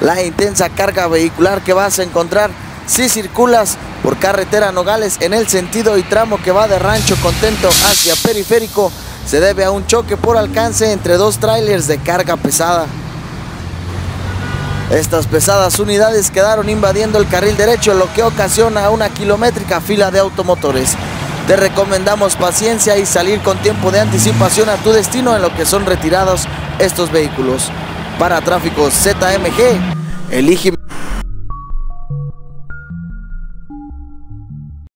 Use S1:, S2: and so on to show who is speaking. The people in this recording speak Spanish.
S1: la intensa carga vehicular que vas a encontrar si circulas por carretera Nogales en el sentido y tramo que va de Rancho Contento hacia Periférico se debe a un choque por alcance entre dos trailers de carga pesada. Estas pesadas unidades quedaron invadiendo el carril derecho, lo que ocasiona una kilométrica fila de automotores. Te recomendamos paciencia y salir con tiempo de anticipación a tu destino en lo que son retirados estos vehículos. Para tráfico ZMG, elige